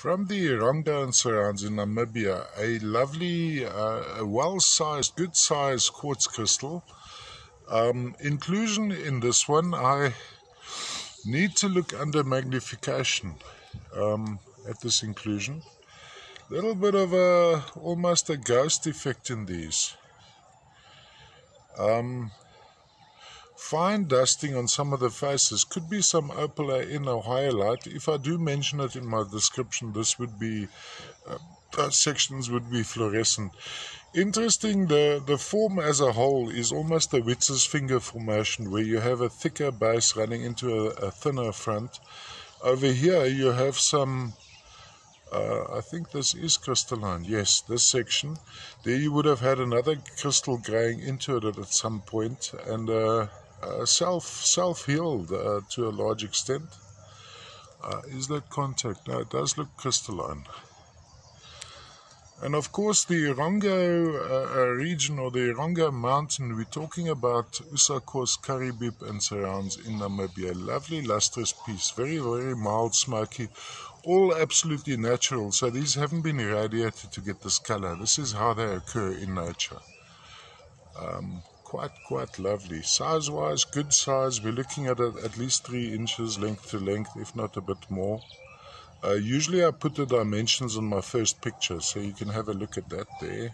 From the Erongo and surrounds in Namibia, a lovely, uh, well-sized, good-sized quartz crystal. Um, inclusion in this one, I need to look under magnification um, at this inclusion. Little bit of a, almost a ghost effect in these. Um, Fine dusting on some of the faces could be some opala in a higher light. If I do mention it in my description, this would be uh, sections would be fluorescent. Interesting, the, the form as a whole is almost a witch's finger formation where you have a thicker base running into a, a thinner front. Over here you have some, uh, I think this is crystalline, yes, this section. There you would have had another crystal graying into it at some point and uh, uh, self self healed uh, to a large extent. Uh, is that contact? No, it does look crystalline. And of course, the Erongo uh, uh, region or the Erongo mountain, we're talking about Usakos, Karibib, and surrounds in Namibia. Lovely, lustrous piece, very, very mild, smoky, all absolutely natural. So these haven't been irradiated to get this color. This is how they occur in nature. Um, quite quite lovely. Size wise good size. We're looking at a, at least three inches length to length if not a bit more. Uh, usually I put the dimensions on my first picture so you can have a look at that there